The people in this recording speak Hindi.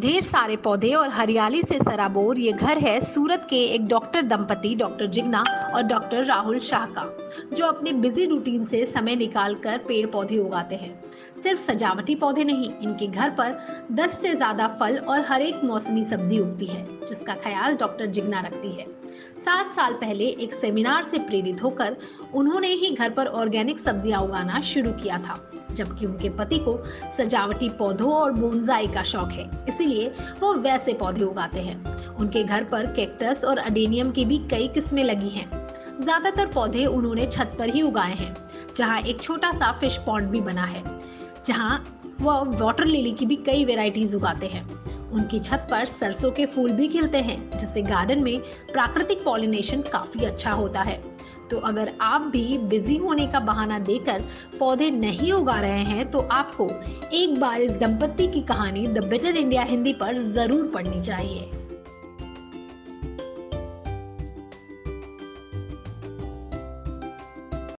ढेर सारे पौधे और हरियाली से सराबोर ये घर है सूरत के एक डॉक्टर दंपति, डॉक्टर जिग्ना और डॉक्टर राहुल शाह का, जो अपने बिज़ी रूटीन से समय निकालकर पेड़ पौधे उगाते हैं। सिर्फ़ सजावटी पौधे नहीं, इनके घर पर 10 से ज़्यादा फल और हर एक मौसमी सब्ज़ी उगती है, जिसका ख्याल डॉक्टर जिग्ना रखती है। सात साल पहले एक सेमिनार से प्रेरित होकर उन्होंने ही घर पर ऑर्गेनिक सब्ज़ियाँ उगाना शुरू किया था, जबकि उनके पति को सजावटी पौधों और बोनजाई का शौक है, इसीलिए वो वैसे पौधे उगाते हैं। उनके घर पर कैक्टस और अडेनियम की भी कई किस्में लगी हैं। ज़्यादातर पौधे उन्होंने छत पर ही उगाए हैं, जहाँ एक छोटा सा फ़िश पॉन्ड भी बना है, जहाँ वह वाटर लिली की भी कई वेराइटीज उगाते हैं। उनकी छत पर सरसों के फूल भी खिलते हैं, जिससे गार्डन में प्राकृतिक पॉलिनेशन काफ़ी अच्छा होता है। तो अगर आप भी बिज़ी होने का बहाना देकर पौधे नहीं उगा रहे हैं तो आपको एक बार इस दंपत्ति की कहानी द बेटर इंडिया हिंदी पर ज़रूर पढ़नी चाहिए।